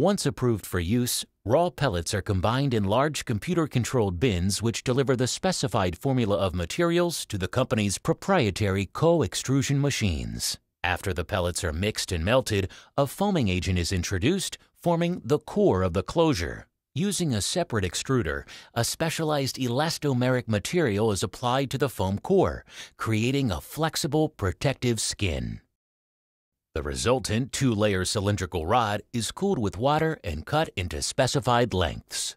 Once approved for use, raw pellets are combined in large computer-controlled bins which deliver the specified formula of materials to the company's proprietary co-extrusion machines. After the pellets are mixed and melted, a foaming agent is introduced, forming the core of the closure. Using a separate extruder, a specialized elastomeric material is applied to the foam core, creating a flexible, protective skin. The resultant two-layer cylindrical rod is cooled with water and cut into specified lengths.